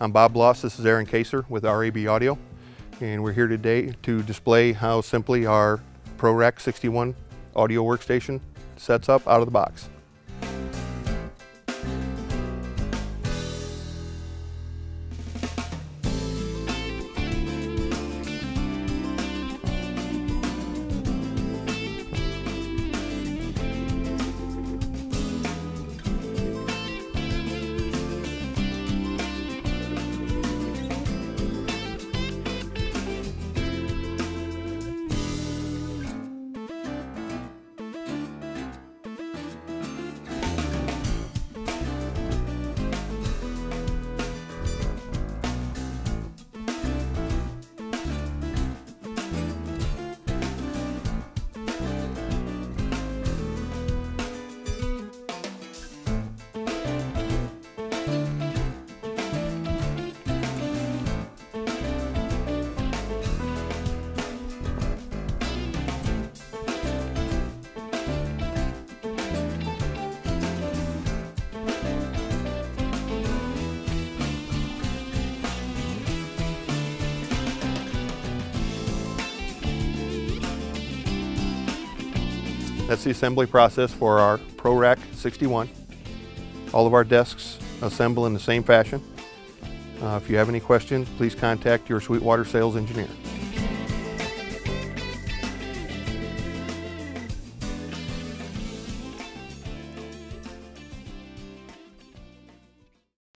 I'm Bob Bloss, this is Aaron Kaser with RAB Audio, and we're here today to display how simply our ProRak 61 audio workstation sets up out of the box. That's the assembly process for our ProRak 61. All of our desks assemble in the same fashion. Uh, if you have any questions, please contact your Sweetwater sales engineer.